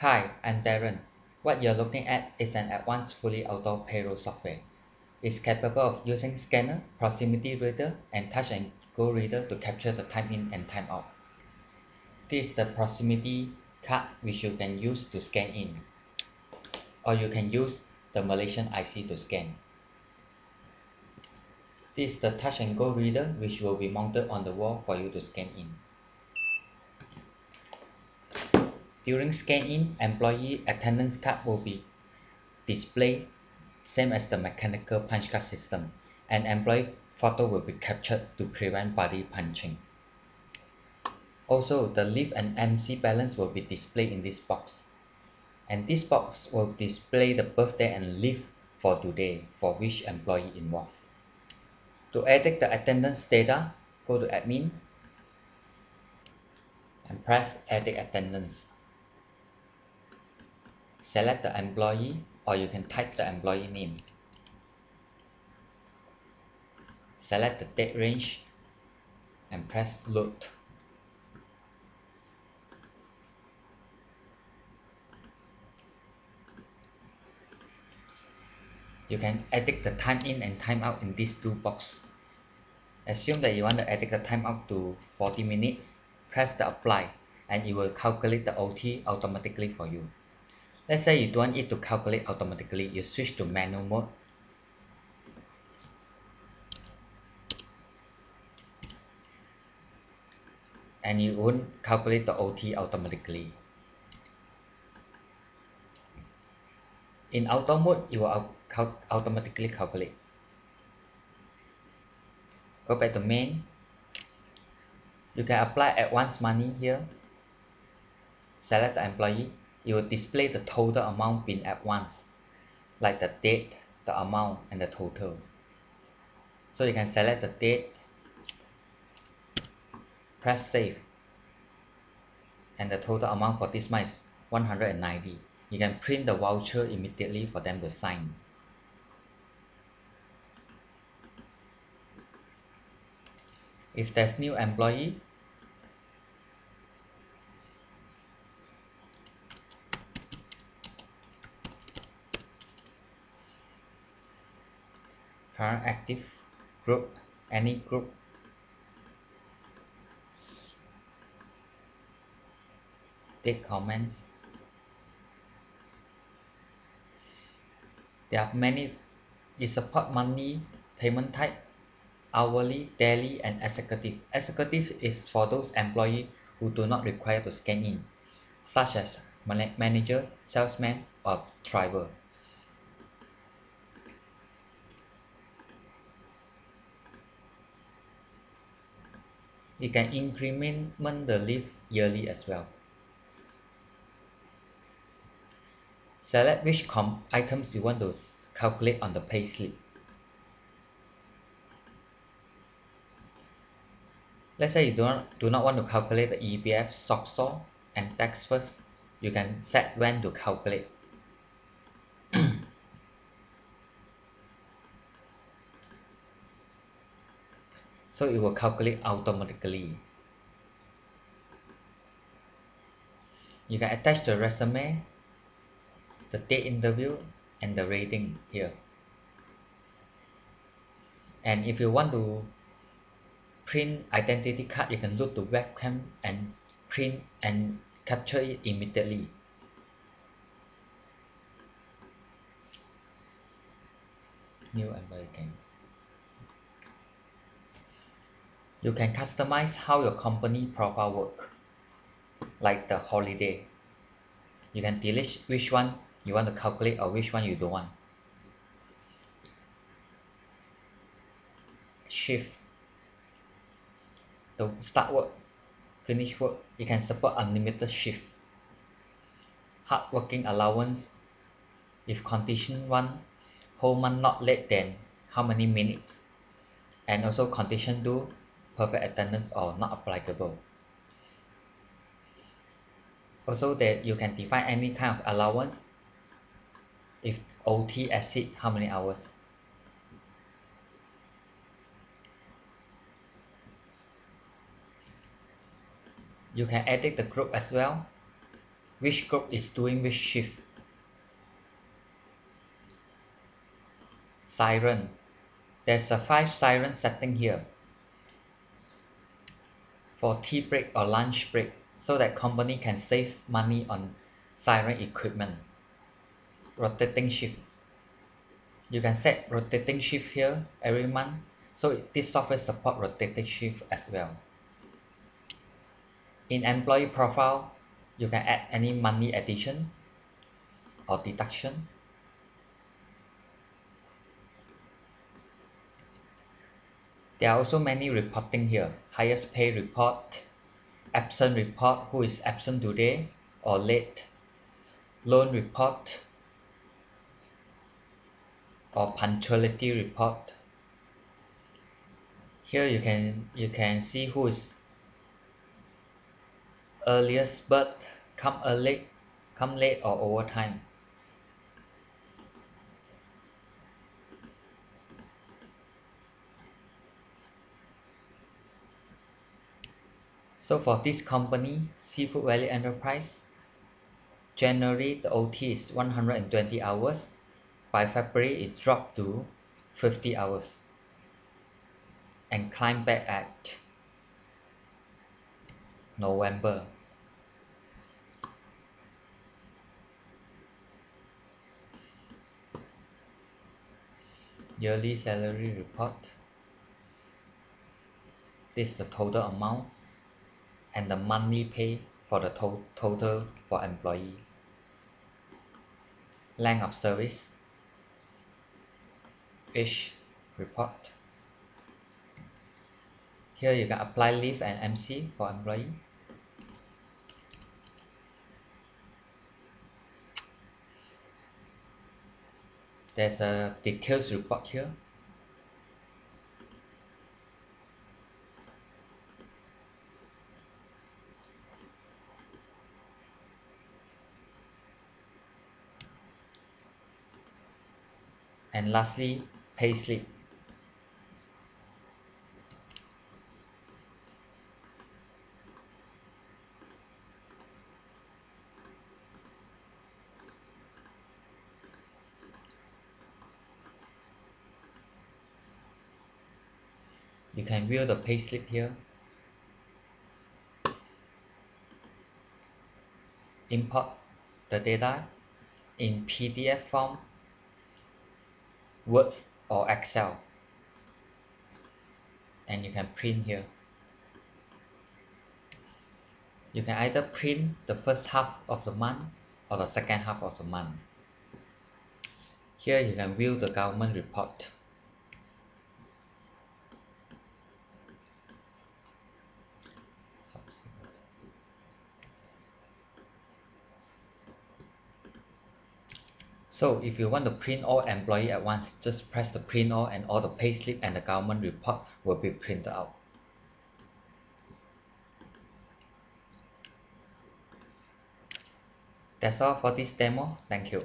Hi, I'm Darren. What you're looking at is an advanced fully auto payroll software. It's capable of using scanner, proximity reader, and touch and go reader to capture the time in and time out. This is the proximity card which you can use to scan in. Or you can use the Malaysian IC to scan. This is the touch and go reader which will be mounted on the wall for you to scan in. During scan-in, employee attendance card will be displayed same as the mechanical punch card system. An employee photo will be captured to prevent buddy punching. Also, the leave and MC balance will be displayed in this box. And this box will display the birthday and leave for today for which employee involved. To edit the attendance data, go to admin and press edit attendance select the employee or you can type the employee name. Select the date range and press load. You can edit the time in and time out in these two box. Assume that you want to edit the time out to 40 minutes press the apply and it will calculate the OT automatically for you let's say you don't want it to calculate automatically you switch to manual mode. And you won't calculate the OT automatically. In auto mode you will cal automatically calculate. Go back to main. You can apply advance money here. Select the employee it will display the total amount been at once like the date the amount and the total. So you can select the date press save and the total amount for this month is 190 you can print the voucher immediately for them to sign. If there's new employee current active group any group. Take comments. There are many. It support money payment type hourly daily and executive. Executive is for those employee who do not require to scan in such as manager salesman or driver you can increment the leave yearly as well. Select which items you want to calculate on the payslip let's say you do not do not want to calculate the EPF SOCSO and tax first you can set when to calculate so it will calculate automatically. You can attach the resume the date interview and the rating here. And if you want to print identity card you can look to webcam and print and capture it immediately. New American you can customize how your company profile work like the holiday. You can delete which one you want to calculate or which one you don't want. Shift. To start work finish work. You can support unlimited shift. Hard working allowance. If condition one whole month not late than how many minutes? And also condition two perfect attendance or not applicable. Also that you can define any kind of allowance. If OT exceed how many hours? You can edit the group as well. Which group is doing which shift. Siren. There's a 5 siren setting here for tea break or lunch break so that company can save money on siren equipment. Rotating shift. You can set rotating shift here every month so this software support rotating shift as well. In employee profile, you can add any money addition or deduction. There are also many reporting here. Highest pay report, absent report, who is absent today or late, loan report, or punctuality report. Here you can you can see who is earliest but come early come late or overtime so for this company seafood valley enterprise january the ot is 120 hours. By february it dropped to 50 hours and climbed back at November. Yearly salary report. This is the total amount and the monthly pay for the to total for employee. Length of service. Age report. Here you can apply leave and MC for employee. There's a details report here and lastly payslip. You can view the payslip here. Import the data in PDF form words or excel. And you can print here. You can either print the first half of the month or the second half of the month. Here you can view the government report So if you want to print all employee at once, just press the print all and all the payslip and the government report will be printed out. That's all for this demo. Thank you.